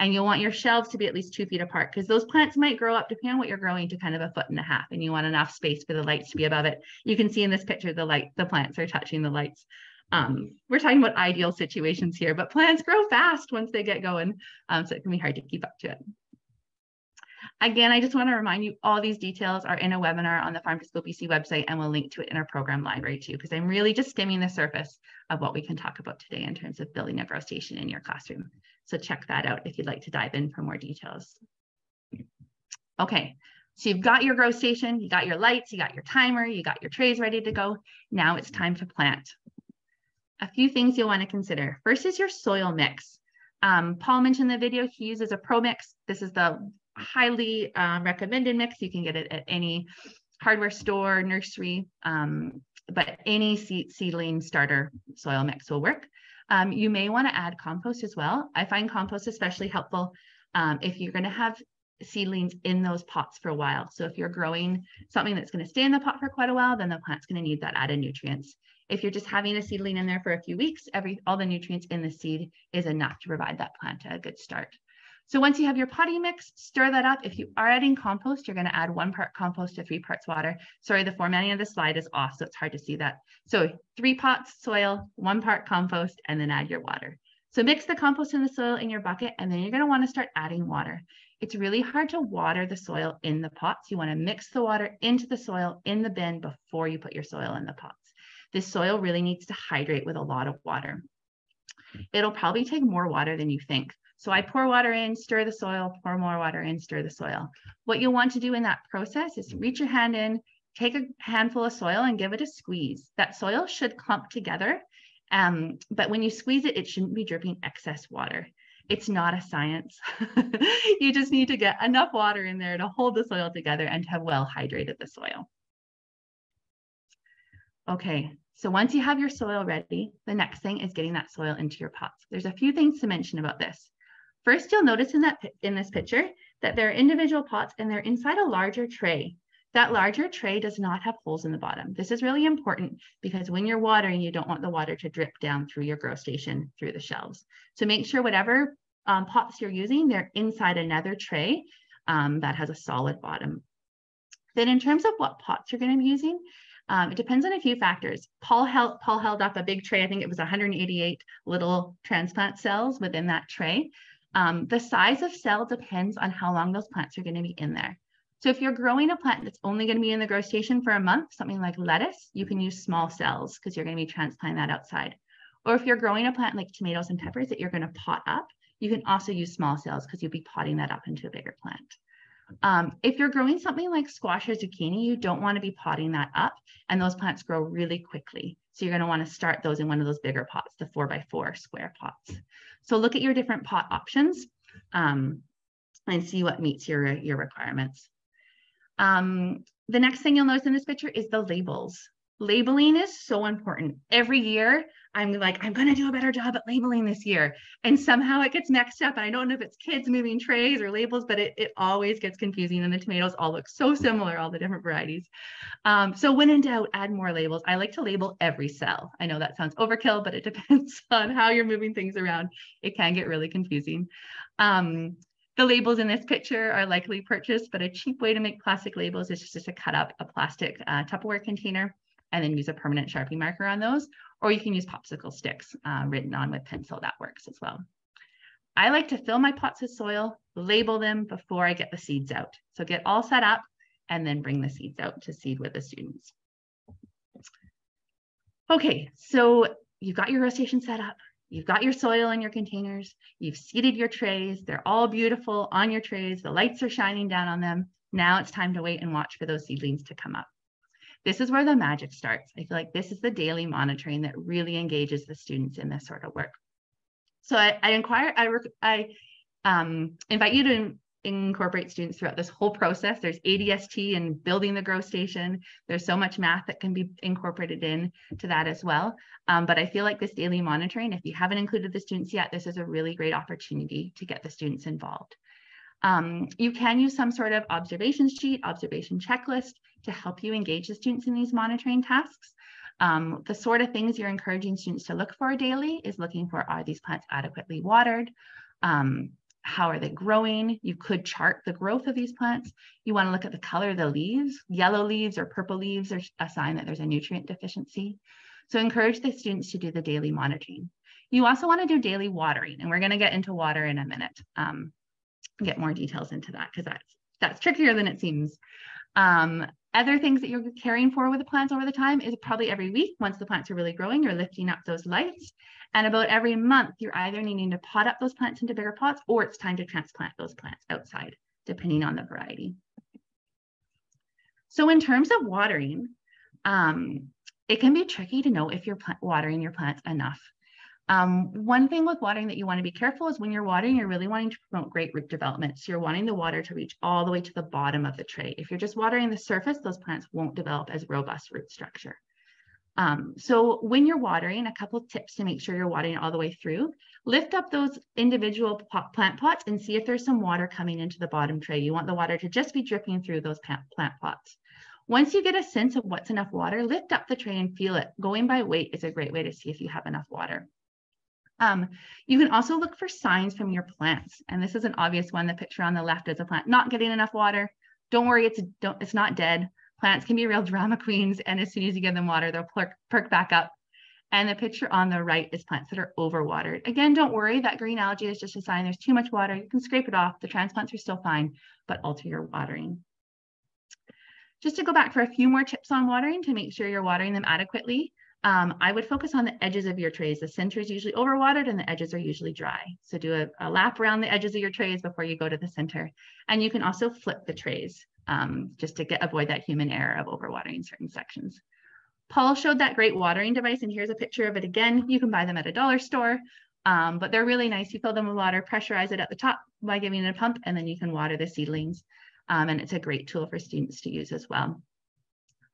And you'll want your shelves to be at least two feet apart because those plants might grow up, depending on what you're growing, to kind of a foot and a half. And you want enough space for the lights to be above it. You can see in this picture, the light, the plants are touching the lights. Um, we're talking about ideal situations here, but plants grow fast once they get going. Um, so it can be hard to keep up to it. Again, I just want to remind you all these details are in a webinar on the Farm to School BC website and we'll link to it in our program library too, because I'm really just skimming the surface of what we can talk about today in terms of building a grow station in your classroom. So check that out if you'd like to dive in for more details. Okay, so you've got your grow station, you got your lights, you got your timer, you got your trays ready to go. Now it's time to plant. A few things you'll want to consider. First is your soil mix. Um, Paul mentioned the video, he uses a Pro Mix. This is the highly um, recommended mix. You can get it at any hardware store, nursery, um, but any seed, seedling starter soil mix will work. Um, you may want to add compost as well. I find compost especially helpful um, if you're going to have seedlings in those pots for a while. So if you're growing something that's going to stay in the pot for quite a while, then the plant's going to need that added nutrients. If you're just having a seedling in there for a few weeks, every all the nutrients in the seed is enough to provide that plant a good start. So once you have your potting mix, stir that up. If you are adding compost, you're going to add one part compost to three parts water. Sorry, the formatting of the slide is off, so it's hard to see that. So three pots soil, one part compost, and then add your water. So mix the compost and the soil in your bucket, and then you're going to want to start adding water. It's really hard to water the soil in the pots. You want to mix the water into the soil in the bin before you put your soil in the pots. This soil really needs to hydrate with a lot of water. It'll probably take more water than you think. So I pour water in, stir the soil, pour more water in, stir the soil. What you'll want to do in that process is reach your hand in, take a handful of soil and give it a squeeze. That soil should clump together, um, but when you squeeze it, it shouldn't be dripping excess water. It's not a science. [laughs] you just need to get enough water in there to hold the soil together and to have well hydrated the soil. Okay, so once you have your soil ready, the next thing is getting that soil into your pots. There's a few things to mention about this. First, you'll notice in, that, in this picture that there are individual pots and they're inside a larger tray. That larger tray does not have holes in the bottom. This is really important because when you're watering, you don't want the water to drip down through your grow station through the shelves. So make sure whatever um, pots you're using, they're inside another tray um, that has a solid bottom. Then in terms of what pots you're gonna be using, um, it depends on a few factors. Paul held, Paul held up a big tray, I think it was 188 little transplant cells within that tray. Um, the size of cell depends on how long those plants are going to be in there. So if you're growing a plant that's only going to be in the grow station for a month, something like lettuce, you can use small cells because you're going to be transplanting that outside. Or if you're growing a plant like tomatoes and peppers that you're going to pot up, you can also use small cells because you'll be potting that up into a bigger plant. Um, if you're growing something like squash or zucchini, you don't want to be potting that up and those plants grow really quickly. So you're going to want to start those in one of those bigger pots, the four by four square pots. So look at your different pot options um, and see what meets your, your requirements. Um, the next thing you'll notice in this picture is the labels. Labeling is so important. Every year, I'm like, I'm going to do a better job at labeling this year. And somehow it gets mixed up. And I don't know if it's kids moving trays or labels, but it, it always gets confusing. And the tomatoes all look so similar, all the different varieties. Um, so when in doubt, add more labels. I like to label every cell. I know that sounds overkill, but it [laughs] depends on how you're moving things around. It can get really confusing. Um, the labels in this picture are likely purchased, but a cheap way to make plastic labels is just to cut up a plastic uh, Tupperware container and then use a permanent Sharpie marker on those, or you can use popsicle sticks uh, written on with pencil, that works as well. I like to fill my pots with soil, label them before I get the seeds out. So get all set up and then bring the seeds out to seed with the students. Okay, so you've got your grow station set up. You've got your soil in your containers. You've seeded your trays. They're all beautiful on your trays. The lights are shining down on them. Now it's time to wait and watch for those seedlings to come up. This is where the magic starts. I feel like this is the daily monitoring that really engages the students in this sort of work. So I, I inquire, I, I um, invite you to incorporate students throughout this whole process. There's ADST and building the grow station. There's so much math that can be incorporated in to that as well. Um, but I feel like this daily monitoring, if you haven't included the students yet, this is a really great opportunity to get the students involved. Um, you can use some sort of observation sheet, observation checklist to help you engage the students in these monitoring tasks. Um, the sort of things you're encouraging students to look for daily is looking for, are these plants adequately watered? Um, how are they growing? You could chart the growth of these plants. You wanna look at the color of the leaves. Yellow leaves or purple leaves are a sign that there's a nutrient deficiency. So encourage the students to do the daily monitoring. You also wanna do daily watering, and we're gonna get into water in a minute, um, get more details into that because that's, that's trickier than it seems. Um, other things that you're caring for with the plants over the time is probably every week, once the plants are really growing, you're lifting up those lights. And about every month, you're either needing to pot up those plants into bigger pots or it's time to transplant those plants outside, depending on the variety. So in terms of watering, um, it can be tricky to know if you're watering your plants enough. Um, one thing with watering that you want to be careful is when you're watering, you're really wanting to promote great root development. So you're wanting the water to reach all the way to the bottom of the tray. If you're just watering the surface, those plants won't develop as robust root structure. Um, so when you're watering, a couple tips to make sure you're watering all the way through, lift up those individual pot, plant pots and see if there's some water coming into the bottom tray. You want the water to just be dripping through those plant, plant pots. Once you get a sense of what's enough water, lift up the tray and feel it. Going by weight is a great way to see if you have enough water. Um, you can also look for signs from your plants. And this is an obvious one. The picture on the left is a plant not getting enough water. Don't worry, it's, don't, it's not dead. Plants can be real [laughs] drama queens. And as soon as you give them water, they'll perk, perk back up. And the picture on the right is plants that are overwatered. Again, don't worry, that green algae is just a sign there's too much water. You can scrape it off. The transplants are still fine, but alter your watering. Just to go back for a few more tips on watering to make sure you're watering them adequately. Um, I would focus on the edges of your trays. The center is usually overwatered and the edges are usually dry. So do a, a, lap around the edges of your trays before you go to the center. And you can also flip the trays um, just to get avoid that human error of overwatering certain sections. Paul showed that great watering device and here's a picture of it again. You can buy them at a dollar store, um, but they're really nice. You fill them with water, pressurize it at the top by giving it a pump, and then you can water the seedlings. Um, and it's a great tool for students to use as well.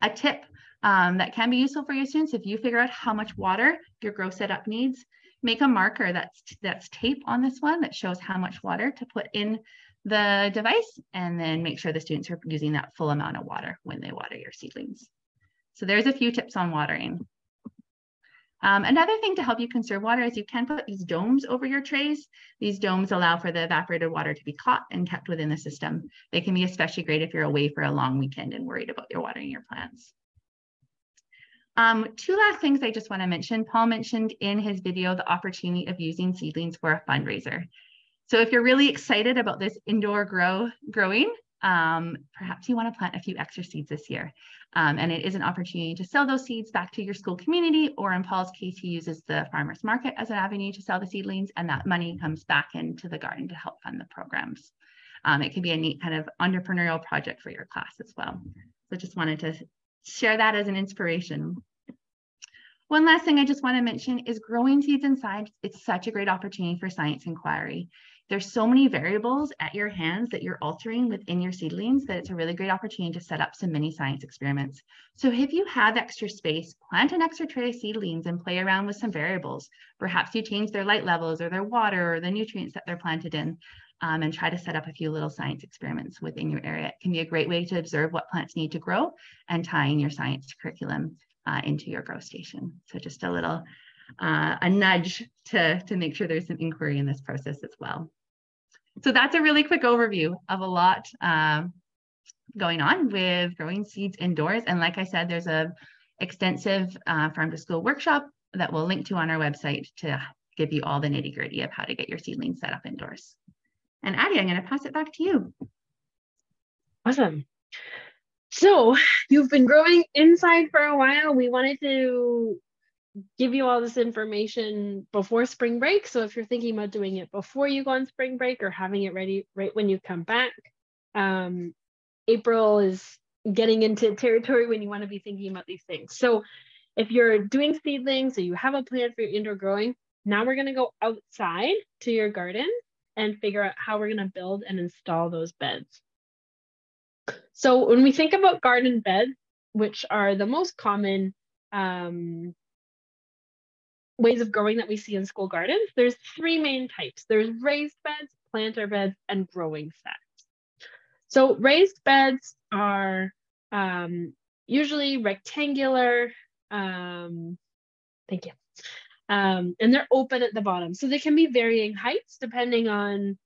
A tip um, that can be useful for your students if you figure out how much water your grow setup needs, make a marker that's, that's tape on this one that shows how much water to put in the device and then make sure the students are using that full amount of water when they water your seedlings. So there's a few tips on watering. Um, another thing to help you conserve water is you can put these domes over your trays. These domes allow for the evaporated water to be caught and kept within the system. They can be especially great if you're away for a long weekend and worried about your watering your plants. Um, two last things I just want to mention. Paul mentioned in his video the opportunity of using seedlings for a fundraiser. So if you're really excited about this indoor grow growing, um, perhaps you want to plant a few extra seeds this year. Um, and it is an opportunity to sell those seeds back to your school community, or in Paul's case, he uses the farmer's market as an avenue to sell the seedlings, and that money comes back into the garden to help fund the programs. Um, it can be a neat kind of entrepreneurial project for your class as well. So just wanted to share that as an inspiration. One last thing I just want to mention is growing seeds inside. It's such a great opportunity for science inquiry. There's so many variables at your hands that you're altering within your seedlings that it's a really great opportunity to set up some mini science experiments. So if you have extra space, plant an extra tray of seedlings and play around with some variables. Perhaps you change their light levels or their water or the nutrients that they're planted in um, and try to set up a few little science experiments within your area. It can be a great way to observe what plants need to grow and tying your science curriculum uh, into your grow station. So just a little uh, a nudge to, to make sure there's some inquiry in this process as well. So that's a really quick overview of a lot um, going on with growing seeds indoors. And like I said, there's a extensive uh, farm to school workshop that we'll link to on our website to give you all the nitty gritty of how to get your seedlings set up indoors. And Addie, I'm going to pass it back to you. Awesome. So you've been growing inside for a while. We wanted to give you all this information before spring break. So if you're thinking about doing it before you go on spring break or having it ready right when you come back, um, April is getting into territory when you want to be thinking about these things. So if you're doing seedlings or you have a plan for your indoor growing, now we're going to go outside to your garden and figure out how we're going to build and install those beds. So when we think about garden beds, which are the most common um, ways of growing that we see in school gardens, there's three main types. There's raised beds, planter beds, and growing sets. So raised beds are um, usually rectangular. Um, thank you. Um, and they're open at the bottom. So they can be varying heights depending on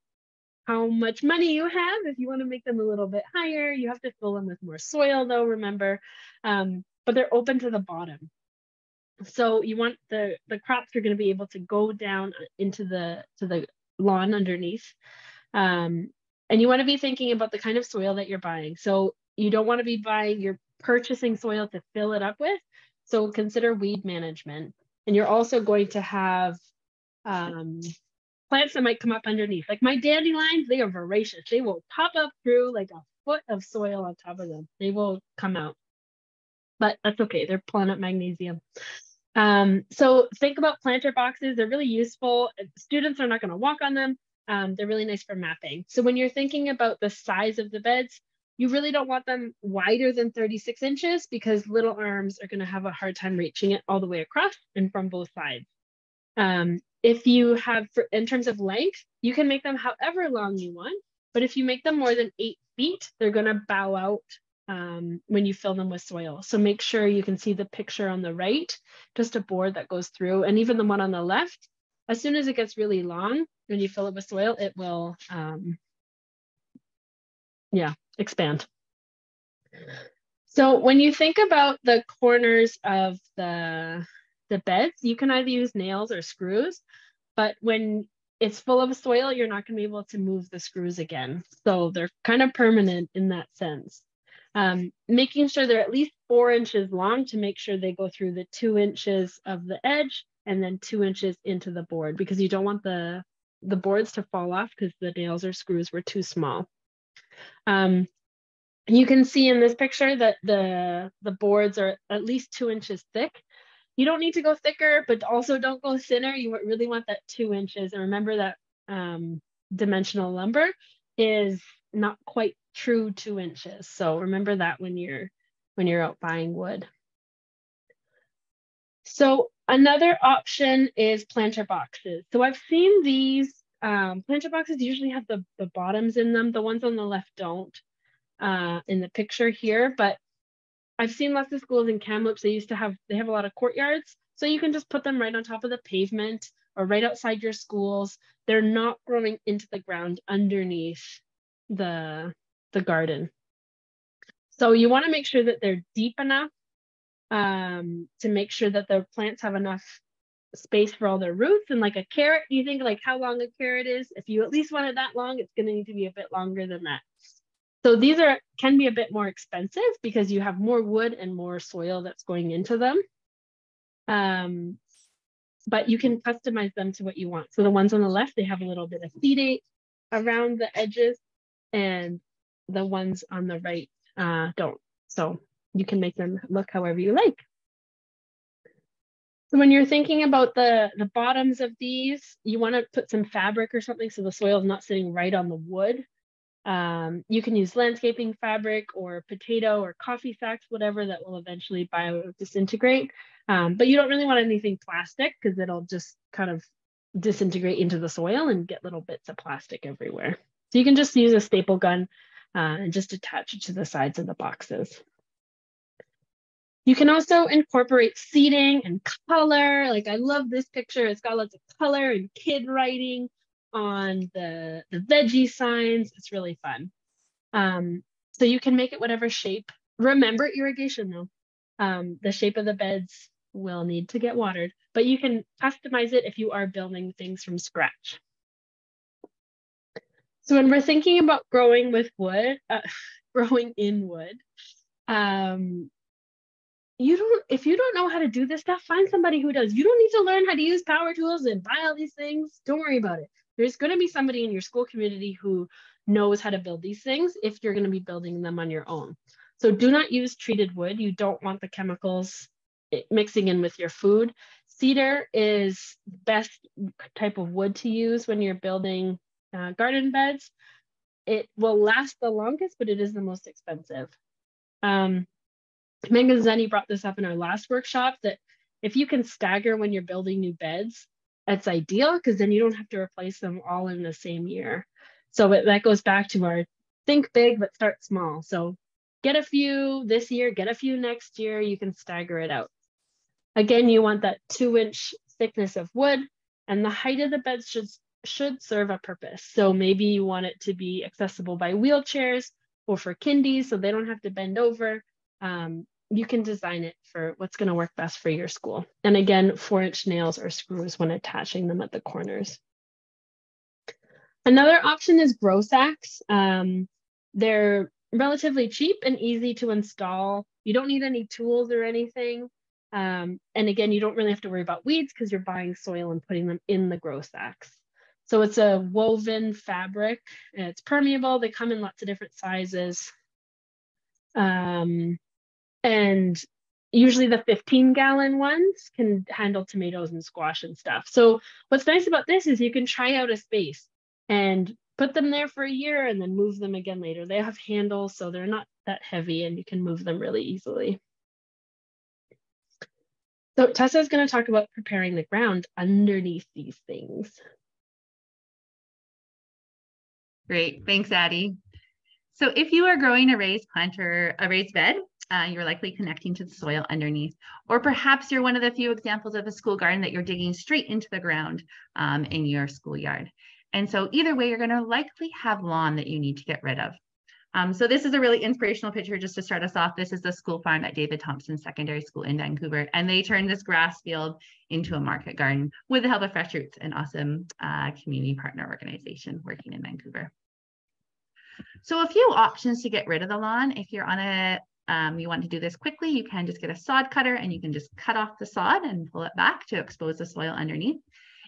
how much money you have. If you want to make them a little bit higher, you have to fill them with more soil though, remember. Um, but they're open to the bottom. So you want the, the crops are going to be able to go down into the, to the lawn underneath. Um, and you want to be thinking about the kind of soil that you're buying. So you don't want to be buying, you're purchasing soil to fill it up with. So consider weed management. And you're also going to have um, plants that might come up underneath. Like my dandelions, they are voracious. They will pop up through like a foot of soil on top of them. They will come out. But that's okay. They're pulling up magnesium. Um, so think about planter boxes. They're really useful. Students are not going to walk on them. Um, they're really nice for mapping. So when you're thinking about the size of the beds, you really don't want them wider than 36 inches because little arms are going to have a hard time reaching it all the way across and from both sides. Um, if you have, for, in terms of length, you can make them however long you want, but if you make them more than eight feet, they're going to bow out um, when you fill them with soil. So make sure you can see the picture on the right, just a board that goes through, and even the one on the left, as soon as it gets really long, when you fill it with soil, it will, um, yeah, expand. So when you think about the corners of the the beds, you can either use nails or screws, but when it's full of soil, you're not going to be able to move the screws again. So they're kind of permanent in that sense. Um, making sure they're at least four inches long to make sure they go through the two inches of the edge and then two inches into the board because you don't want the, the boards to fall off because the nails or screws were too small. Um, you can see in this picture that the, the boards are at least two inches thick you don't need to go thicker, but also don't go thinner. You really want that two inches. And remember that um, dimensional lumber is not quite true two inches. So remember that when you're when you're out buying wood. So another option is planter boxes. So I've seen these um, planter boxes usually have the, the bottoms in them. The ones on the left don't uh, in the picture here, but I've seen lots of schools in Kamloops, they used to have, they have a lot of courtyards. So you can just put them right on top of the pavement or right outside your schools. They're not growing into the ground underneath the, the garden. So you wanna make sure that they're deep enough um, to make sure that the plants have enough space for all their roots and like a carrot you think like how long a carrot is if you at least want it that long it's going to need to be a bit longer than that so these are can be a bit more expensive because you have more wood and more soil that's going into them. Um, but you can customize them to what you want. So the ones on the left, they have a little bit of sedate around the edges and the ones on the right uh, don't. So you can make them look however you like. So when you're thinking about the, the bottoms of these, you want to put some fabric or something so the soil is not sitting right on the wood. Um, you can use landscaping fabric or potato or coffee sacks, whatever that will eventually bio disintegrate. Um, but you don't really want anything plastic because it'll just kind of disintegrate into the soil and get little bits of plastic everywhere. So you can just use a staple gun uh, and just attach it to the sides of the boxes. You can also incorporate seating and color. Like I love this picture. It's got lots of color and kid writing on the, the veggie signs. It's really fun. Um, so you can make it whatever shape. Remember irrigation though. Um, the shape of the beds will need to get watered, but you can customize it if you are building things from scratch. So when we're thinking about growing with wood, uh, [laughs] growing in wood, um, you don't if you don't know how to do this stuff find somebody who does you don't need to learn how to use power tools and buy all these things don't worry about it there's going to be somebody in your school community who knows how to build these things if you're going to be building them on your own. So do not use treated wood. You don't want the chemicals mixing in with your food. Cedar is the best type of wood to use when you're building uh, garden beds. It will last the longest, but it is the most expensive. Um, Megan Zenny brought this up in our last workshop that if you can stagger when you're building new beds, that's ideal because then you don't have to replace them all in the same year. So it, that goes back to our think big but start small. So get a few this year, get a few next year, you can stagger it out. Again, you want that two inch thickness of wood and the height of the bed should, should serve a purpose. So maybe you want it to be accessible by wheelchairs or for kindies so they don't have to bend over. Um, you can design it for what's going to work best for your school. And again, four inch nails or screws when attaching them at the corners. Another option is grow sacks. Um, they're relatively cheap and easy to install. You don't need any tools or anything. Um, and again, you don't really have to worry about weeds because you're buying soil and putting them in the grow sacks. So it's a woven fabric. It's permeable. They come in lots of different sizes. Um, and usually the 15 gallon ones can handle tomatoes and squash and stuff. So what's nice about this is you can try out a space and put them there for a year and then move them again later. They have handles, so they're not that heavy and you can move them really easily. So Tessa is going to talk about preparing the ground underneath these things. Great, thanks, Addie. So if you are growing a raised plant or a raised bed, uh, you're likely connecting to the soil underneath. Or perhaps you're one of the few examples of a school garden that you're digging straight into the ground um, in your schoolyard. And so either way, you're gonna likely have lawn that you need to get rid of. Um, so this is a really inspirational picture just to start us off. This is the school farm at David Thompson Secondary School in Vancouver. And they turned this grass field into a market garden with the help of Fresh Roots, an awesome uh, community partner organization working in Vancouver. So a few options to get rid of the lawn. If you're on a um, you want to do this quickly, you can just get a sod cutter and you can just cut off the sod and pull it back to expose the soil underneath.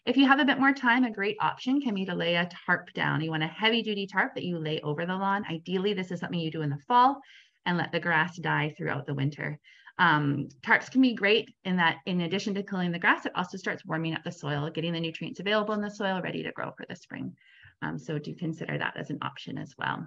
If you have a bit more time, a great option can be to lay a tarp down. You want a heavy duty tarp that you lay over the lawn. Ideally, this is something you do in the fall and let the grass die throughout the winter. Um, tarps can be great in that in addition to killing the grass, it also starts warming up the soil, getting the nutrients available in the soil ready to grow for the spring. Um, so do consider that as an option as well.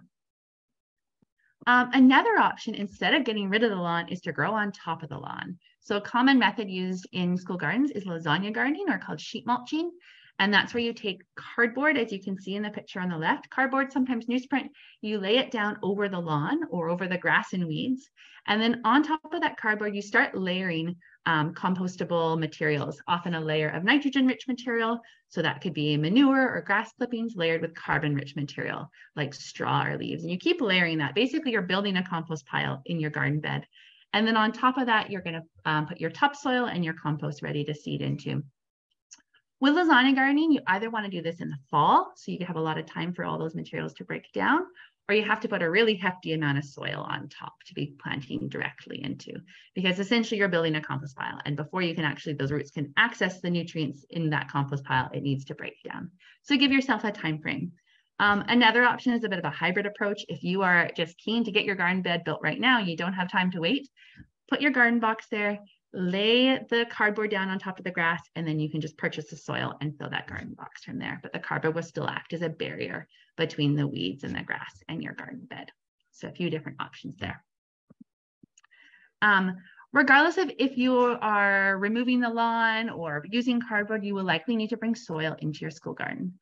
Um, another option, instead of getting rid of the lawn, is to grow on top of the lawn. So a common method used in school gardens is lasagna gardening or called sheet mulching. And that's where you take cardboard, as you can see in the picture on the left, cardboard, sometimes newsprint, you lay it down over the lawn or over the grass and weeds. And then on top of that cardboard, you start layering um, compostable materials, often a layer of nitrogen rich material. So that could be manure or grass clippings layered with carbon rich material like straw or leaves. And you keep layering that. Basically, you're building a compost pile in your garden bed. And then on top of that, you're going to um, put your topsoil and your compost ready to seed into. With lasagna gardening, you either want to do this in the fall, so you have a lot of time for all those materials to break down, or you have to put a really hefty amount of soil on top to be planting directly into because essentially you're building a compost pile and before you can actually those roots can access the nutrients in that compost pile it needs to break down. So give yourself a time frame. Um, another option is a bit of a hybrid approach. If you are just keen to get your garden bed built right now you don't have time to wait put your garden box there lay the cardboard down on top of the grass and then you can just purchase the soil and fill that garden box from there. But the cardboard will still act as a barrier between the weeds and the grass and your garden bed. So a few different options there. Um, regardless of if you are removing the lawn or using cardboard you will likely need to bring soil into your school garden.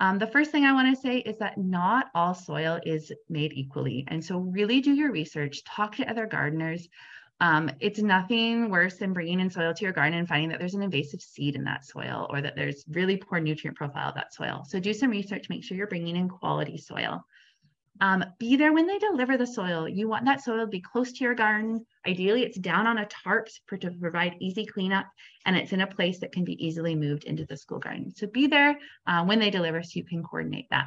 Um, the first thing I want to say is that not all soil is made equally. And so really do your research, talk to other gardeners, um, it's nothing worse than bringing in soil to your garden and finding that there's an invasive seed in that soil or that there's really poor nutrient profile of that soil. So do some research, make sure you're bringing in quality soil. Um, be there when they deliver the soil. You want that soil to be close to your garden. Ideally, it's down on a tarp to provide easy cleanup, and it's in a place that can be easily moved into the school garden. So be there uh, when they deliver so you can coordinate that.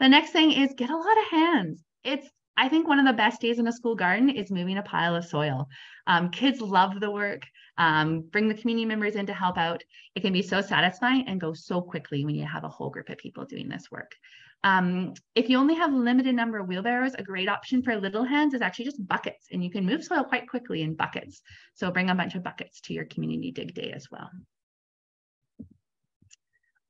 The next thing is get a lot of hands. It's I think one of the best days in a school garden is moving a pile of soil. Um, kids love the work, um, bring the community members in to help out. It can be so satisfying and go so quickly when you have a whole group of people doing this work. Um, if you only have a limited number of wheelbarrows, a great option for little hands is actually just buckets, and you can move soil quite quickly in buckets. So bring a bunch of buckets to your community dig day as well.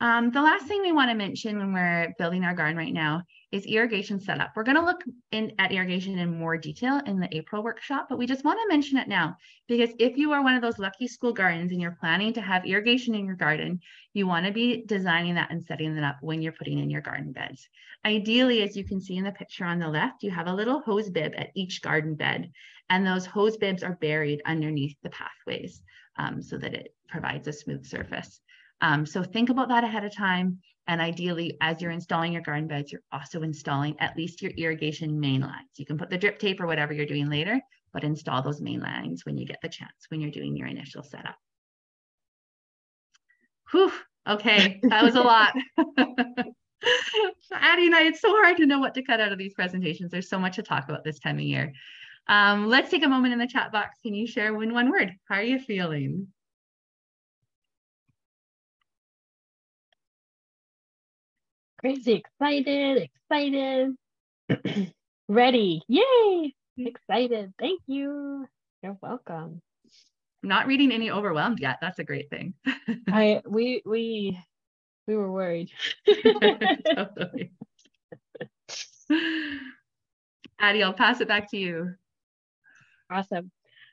Um, the last thing we want to mention when we're building our garden right now is irrigation setup. We're going to look in at irrigation in more detail in the April workshop, but we just want to mention it now because if you are one of those lucky school gardens and you're planning to have irrigation in your garden, you want to be designing that and setting that up when you're putting in your garden beds. Ideally, as you can see in the picture on the left, you have a little hose bib at each garden bed, and those hose bibs are buried underneath the pathways um, so that it provides a smooth surface. Um, so think about that ahead of time. And ideally, as you're installing your garden beds, you're also installing at least your irrigation main lines. You can put the drip tape or whatever you're doing later, but install those main lines when you get the chance, when you're doing your initial setup. Whew, okay, that was a lot. [laughs] [laughs] Addie and I, it's so hard to know what to cut out of these presentations. There's so much to talk about this time of year. Um, let's take a moment in the chat box. Can you share in one word? How are you feeling? Crazy excited, excited, [clears throat] ready. Yay! Excited. Thank you. You're welcome. I'm not reading any overwhelmed yet. That's a great thing. [laughs] I we we we were worried. [laughs] Addie, I'll pass it back to you. Awesome.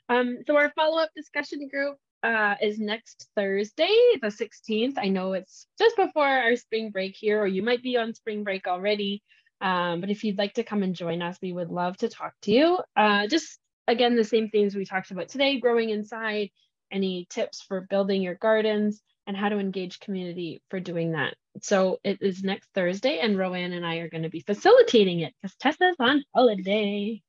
Um, so our follow-up discussion group uh, is next Thursday, the 16th. I know it's just before our spring break here, or you might be on spring break already. Um, but if you'd like to come and join us, we would love to talk to you. Uh, just again, the same things we talked about today, growing inside, any tips for building your gardens, and how to engage community for doing that. So it is next Thursday, and Rowan and I are going to be facilitating it because Tessa's on holiday.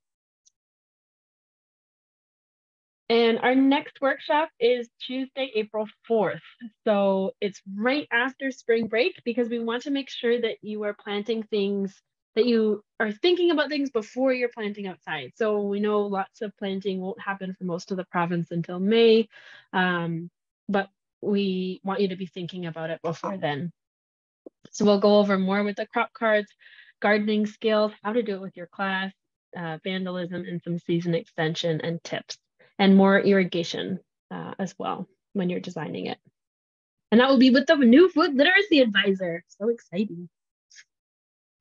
And our next workshop is Tuesday, April 4th. So it's right after spring break because we want to make sure that you are planting things that you are thinking about things before you're planting outside. So we know lots of planting won't happen for most of the province until May, um, but we want you to be thinking about it before then. So we'll go over more with the crop cards, gardening skills, how to do it with your class, uh, vandalism, and some season extension and tips and more irrigation uh, as well when you're designing it. And that will be with the new food literacy advisor. So exciting.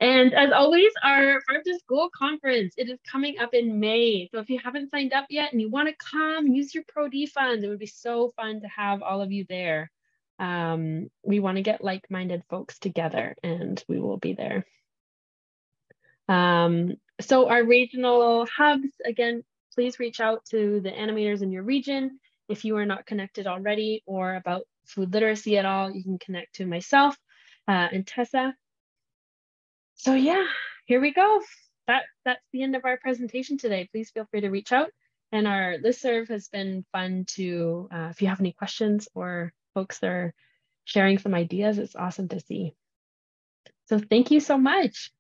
And as always, our Farm to School conference, it is coming up in May. So if you haven't signed up yet and you want to come, use your Pro D funds. It would be so fun to have all of you there. Um, we want to get like-minded folks together and we will be there. Um, so our regional hubs, again, please reach out to the animators in your region. If you are not connected already or about food literacy at all, you can connect to myself uh, and Tessa. So yeah, here we go. That, that's the end of our presentation today. Please feel free to reach out. And our listserv has been fun to, uh, if you have any questions or folks that are sharing some ideas, it's awesome to see. So thank you so much.